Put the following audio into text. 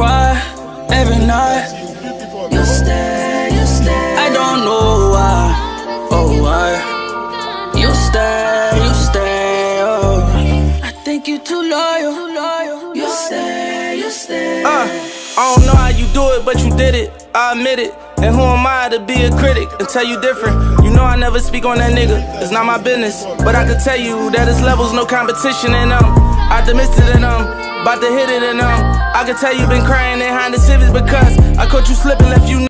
cry every night. You stay, you stay. I don't know why, oh why. You stay, you stay, oh. I think you too loyal. You stay, you stay. Uh, I don't know how you do it, but you did it. I admit it. And who am I to be a critic and tell you different? You know I never speak on that nigga, it's not my business. But I can tell you that his levels no competition and in them. Optimistic in them, about to hit it in them. I can tell you been crying behind the civics because I caught you slipping, left you.